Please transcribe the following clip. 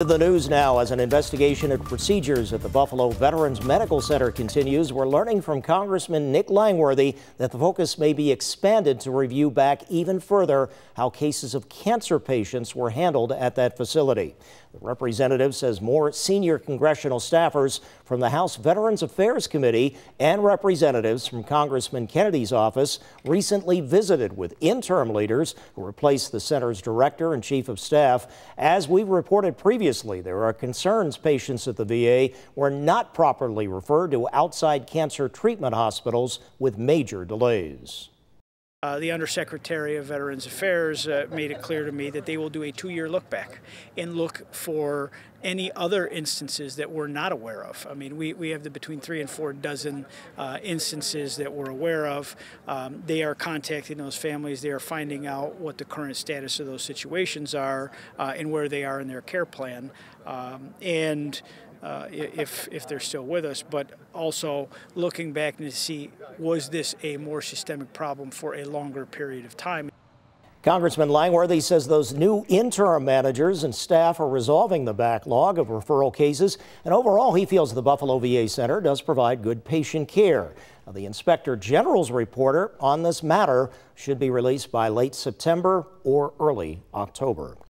The news now as an investigation of procedures at the Buffalo Veterans Medical Center continues. We're learning from Congressman Nick Langworthy that the focus may be expanded to review back even further how cases of cancer patients were handled at that facility. The representative says more senior congressional staffers from the House Veterans Affairs Committee and representatives from Congressman Kennedy's office recently visited with interim leaders who replaced the center's director and chief of staff. As we reported previously, there are concerns patients at the VA were not properly referred to outside cancer treatment hospitals with major delays. Uh, the Undersecretary of Veterans Affairs uh, made it clear to me that they will do a two year look back and look for any other instances that we're not aware of. I mean, we, we have the between three and four dozen uh, instances that we're aware of. Um, they are contacting those families, they are finding out what the current status of those situations are uh, and where they are in their care plan. Um, and uh, if, if they're still with us, but also looking back to see was this a more systemic problem for a longer period of time. Congressman Langworthy says those new interim managers and staff are resolving the backlog of referral cases, and overall he feels the Buffalo VA Center does provide good patient care. Now, the Inspector General's reporter on this matter should be released by late September or early October.